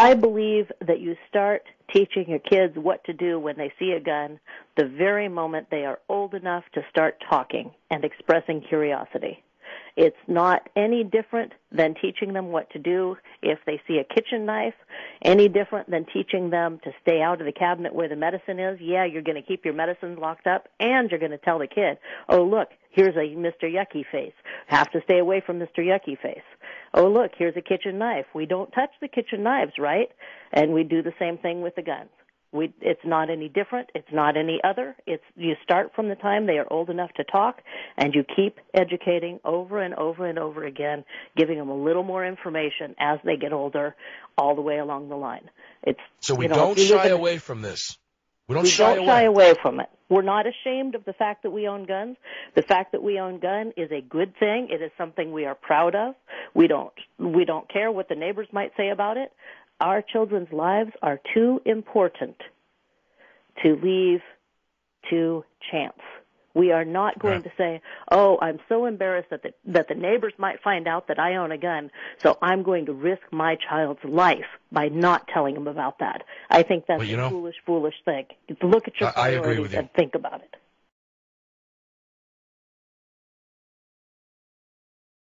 I believe that you start teaching your kids what to do when they see a gun the very moment they are old enough to start talking and expressing curiosity. It's not any different than teaching them what to do if they see a kitchen knife, any different than teaching them to stay out of the cabinet where the medicine is. Yeah, you're going to keep your medicine locked up and you're going to tell the kid, oh look, here's a Mr. Yucky face. Have to stay away from Mr. Yucky face. Oh look, here's a kitchen knife. We don't touch the kitchen knives, right? And we do the same thing with the guns. We, it's not any different. It's not any other. It's you start from the time they are old enough to talk, and you keep educating over and over and over again, giving them a little more information as they get older, all the way along the line. It's so we you know, don't shy away from this. We don't we shy don't away. shy away from it. We're not ashamed of the fact that we own guns. The fact that we own gun is a good thing. It is something we are proud of. We don't we don't care what the neighbors might say about it. Our children's lives are too important to leave to chance. We are not going to say, "Oh, I'm so embarrassed that the that the neighbors might find out that I own a gun, so I'm going to risk my child's life by not telling them about that." I think that's Well, you a know- foolish, foolish thing. Look at your I- I agree priorities you. and think about it.